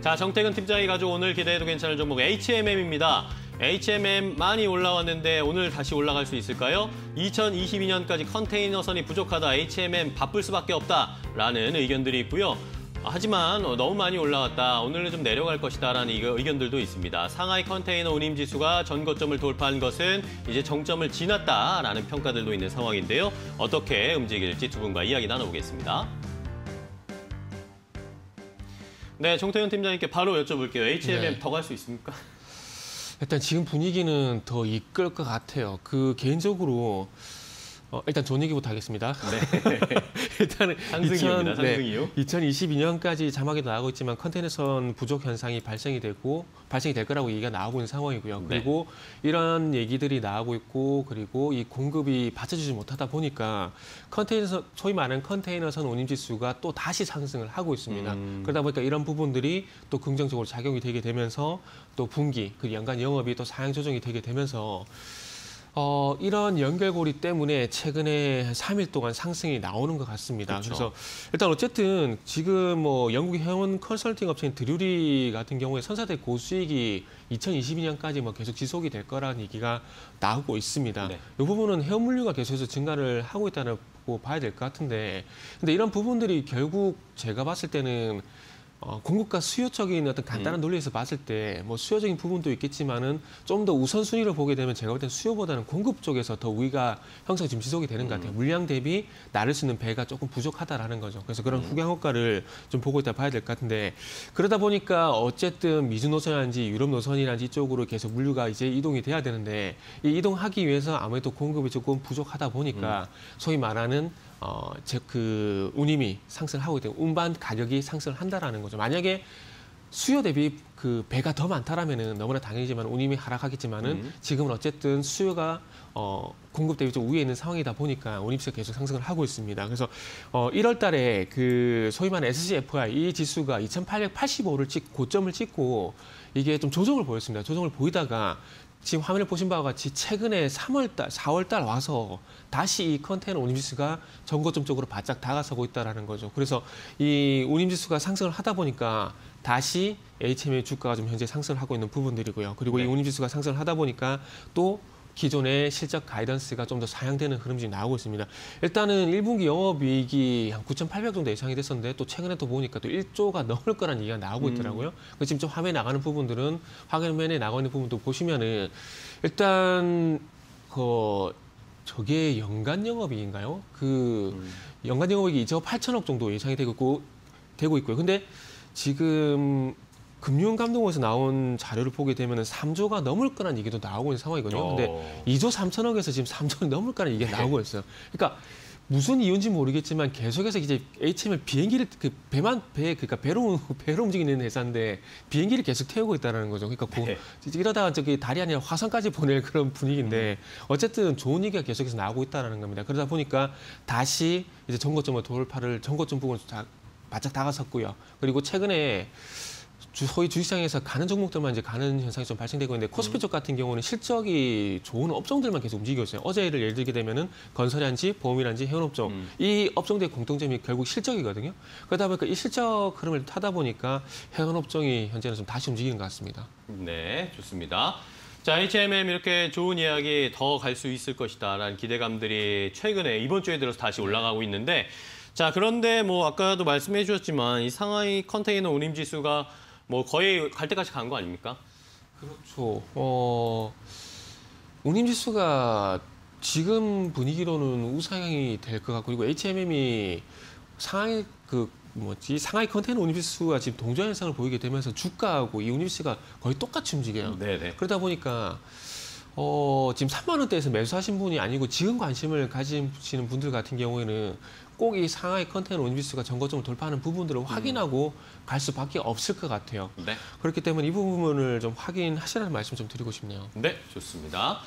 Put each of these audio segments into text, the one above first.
자, 정태근 팀장이 가져온 오늘 기대해도 괜찮은 종목 HMM입니다. HMM 많이 올라왔는데 오늘 다시 올라갈 수 있을까요? 2022년까지 컨테이너선이 부족하다, HMM 바쁠 수밖에 없다라는 의견들이 있고요. 하지만 너무 많이 올라왔다, 오늘은 좀 내려갈 것이다라는 의견들도 있습니다. 상하이 컨테이너 운임 지수가 전 고점을 돌파한 것은 이제 정점을 지났다라는 평가들도 있는 상황인데요. 어떻게 움직일지 두 분과 이야기 나눠보겠습니다. 네, 정태현 팀장님께 바로 여쭤볼게요. HMM 네. 더갈 수 있습니까? 일단 지금 분위기는 더 이끌 것 같아요. 그 개인적으로 어, 일단 좋은 얘기부터 하겠습니다. 네. 일단은 상승이옵니다, 상승이요. 네, 2022년까지 자막에도 나오고 있지만 컨테이너선 부족 현상이 발생이 되고 발생이 될 거라고 얘기가 나오고 있는 상황이고요. 네. 그리고 이런 얘기들이 나오고 있고 그리고 이 공급이 받쳐주지 못하다 보니까 컨테이너선 소위 말하는 컨테이너선 운임 지수가 또 다시 상승을 하고 있습니다. 음. 그러다 보니까 이런 부분들이 또 긍정적으로 작용이 되게 되면서 또 분기 그리고 연간 영업이 또 상향 조정이 되게 되면서 어, 이런 연결고리 때문에 최근에 한 3일 동안 상승이 나오는 것 같습니다. 그렇죠. 그래서 일단 어쨌든 지금 뭐 영국 회원 컨설팅 업체인 드류리 같은 경우에 선사대 고수익이 2022년까지 뭐 계속 지속이 될 거라는 얘기가 나오고 있습니다. 네. 이 부분은 해운 물류가 계속해서 증가를 하고 있다고 봐야 될 것 같은데 근데 이런 부분들이 결국 제가 봤을 때는 어, 공급과 수요적인 어떤 간단한 논리에서 봤을 때 뭐 수요적인 부분도 있겠지만은 좀 더 우선순위를 보게 되면 제가 볼 때는 수요보다는 공급 쪽에서 더 우위가 형성 지금 지속이 되는 것 같아요. 물량 대비 나를 수 있는 배가 조금 부족하다라는 거죠. 그래서 그런 후경 효과를 좀 보고 있다 봐야 될 것 같은데 그러다 보니까 어쨌든 미주 노선이란지 유럽 노선이란지 이쪽으로 계속 물류가 이제 이동이 돼야 되는데 이 이동하기 위해서 아무래도 공급이 조금 부족하다 보니까 소위 말하는 어, 즉, 운임이 상승을 하고 때문에 운반 가격이 상승을 한다라는 거죠. 만약에 수요 대비 그 배가 더 많다라면은 너무나 당연히지만 운임이 하락하겠지만은 음. 지금은 어쨌든 수요가 어 공급 대비 좀 우위에 있는 상황이다 보니까 운임수가 계속 상승을 하고 있습니다. 그래서 어 1월 달에 그 소위 말하는 SCFI 이 지수가 2,885를 찍 고점을 찍고 이게 좀 조정을 보였습니다. 조정을 보이다가 지금 화면을 보신 바와 같이 최근에 3월 달, 4월 달 와서 다시 이 컨테이너 운임지수가 전고점 쪽으로 바짝 다가서고 있다라는 거죠. 그래서 이 운임지수가 상승을 하다 보니까 다시 HM의 주가가 좀 현재 상승을 하고 있는 부분들이고요. 그리고 이 네. 운임지수가 상승을 하다 보니까 또 기존의 실적 가이던스가 좀 더 상향되는 흐름이 나오고 있습니다. 일단은 1분기 영업이익이 한 9,800 정도 예상이 됐었는데 또 최근에 또 보니까 또 1조가 넘을 거라는 얘기가 나오고 음. 있더라고요. 그 지금 좀 화면에 나가는 부분들은 화면에 나가 있는 부분도 보시면은 일단 그 저게 연간 영업이익인가요? 그 음. 연간 영업이익이 2조 8천억 정도 예상이 되고 있고, 되고 있고요. 근데 지금 금융감독원에서 나온 자료를 보게 되면 3조가 넘을 거라는 얘기도 나오고 있는 상황이거든요. 근데 어. 2조 3천억에서 지금 3조가 넘을 거라는 얘기가 나오고 있어요. 그러니까 무슨 이유인지 모르겠지만 계속해서 이제 HML 비행기를 그 배만 배 그러니까 배로 배로 움직이는 회사인데 비행기를 계속 태우고 있다는 거죠. 그러니까 고, 네. 이러다가 저기 달이 아니라 화성까지 보낼 그런 분위기인데 어쨌든 좋은 얘기가 계속해서 나오고 있다는 겁니다. 그러다 보니까 다시 이제 전고점을 돌파를 전고점 부분을 다 바짝 다가섰고요. 그리고 최근에 주, 소위 주식시장에서 가는 종목들만 이제 가는 현상이 좀 발생되고 있는데 코스피 쪽 같은 경우는 실적이 좋은 업종들만 계속 움직이고 있어요. 어제를 예를 들게 되면은 건설이란지 보험이란지 해운업종 음. 이 업종들의 공통점이 결국 실적이거든요. 그러다 보니까 이 실적 흐름을 타다 보니까 해운업종이 현재는 좀 다시 움직이는 것 같습니다. 네, 좋습니다. 자, HMM 이렇게 좋은 이야기 더 갈 수 있을 것이다라는 기대감들이 최근에 이번 주에 들어서 다시 올라가고 있는데 자, 그런데 뭐 아까도 말씀해 주셨지만 이 상하이 컨테이너 운임 지수가 뭐 거의 갈 때까지 간 거 아닙니까? 그렇죠. 어, 운임 지수가 지금 분위기로는 우상향이 될 것 같고 그리고 HMM이 상하이 그 뭐지 상하이 컨테이너 운임지수가 지금 동조 현상을 보이게 되면서 주가하고 이 운임지수가 거의 똑같이 움직여요. 네, 네. 그러다 보니까 어, 지금 3만 원대에서 매수하신 분이 아니고 지금 관심을 가지시는 분들 같은 경우에는 꼭 이 상하이 컨테이너 운임지수가 전거점을 돌파하는 부분들을 확인하고 갈 수밖에 없을 것 같아요. 네. 그렇기 때문에 이 부분을 좀 확인하시라는 말씀 좀 드리고 싶네요. 네, 좋습니다.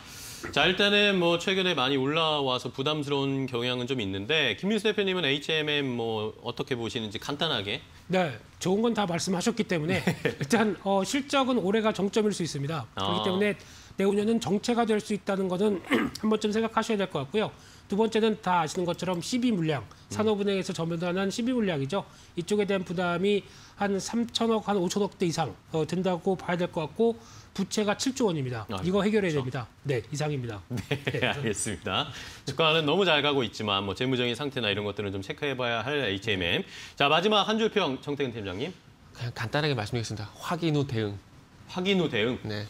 자, 일단은 뭐 최근에 많이 올라와서 부담스러운 경향은 좀 있는데 김민수 대표님은 HMM 뭐 어떻게 보시는지 간단하게 네, 좋은 건 다 말씀하셨기 때문에 일단 어, 실적은 올해가 정점일 수 있습니다. 아. 그렇기 때문에 내후년은 정체가 될 수 있다는 것은 한 번쯤 생각하셔야 될 것 같고요. 두 번째는 다 아시는 것처럼 12 물량, 산업은행에서 전면한 12 물량이죠. 이쪽에 대한 부담이 한 3천억, 한 5천억 대 이상 어, 된다고 봐야 될 것 같고 부채가 7조 원입니다. 아, 이거 해결해야 그렇죠. 됩니다. 네, 이상입니다. 네, 알겠습니다. 주가는 너무 잘 가고 있지만 뭐 재무적인 상태나 이런 것들은 좀 체크해봐야 할 HMM. 자 마지막 한 줄평 정태근 팀장님. 그냥 간단하게 말씀드리겠습니다. 확인 후 대응. 확인 후 대응. 네.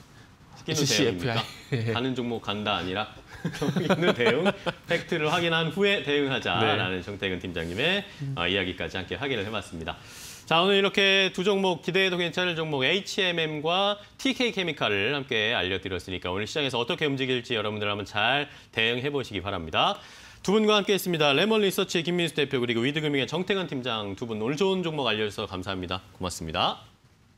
SCFI. 대응입니까? 가는 종목 간다 아니라 후 대응, 팩트를 확인한 후에 대응하자라는 정태근 팀장님의 어, 이야기까지 함께 확인을 해봤습니다. 자 오늘 이렇게 두 종목 기대해도 괜찮을 종목 HMM과 TK 케미칼을 함께 알려드렸으니까 오늘 시장에서 어떻게 움직일지 여러분들 한번 잘 대응해 보시기 바랍니다. 두 분과 함께했습니다. 레몬 리서치의 김민수 대표 그리고 위드금융의 정태근 팀장 두 분 오늘 좋은 종목 알려주셔서 감사합니다. 고맙습니다.